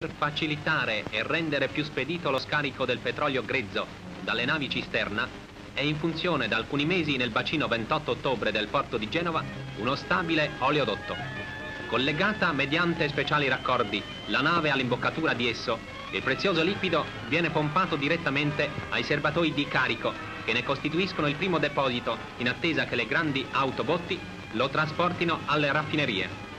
Per facilitare e rendere più spedito lo scarico del petrolio grezzo dalle navi cisterna, è in funzione da alcuni mesi nel bacino 28 ottobre del porto di Genova uno stabile oleodotto. Collegata mediante speciali raccordi la nave all'imboccatura di esso, il prezioso liquido viene pompato direttamente ai serbatoi di carico che ne costituiscono il primo deposito in attesa che le grandi autobotti lo trasportino alle raffinerie.